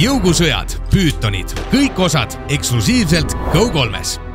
jõugusõjad, püütonid, kõik osad eksklusiivselt Go3-s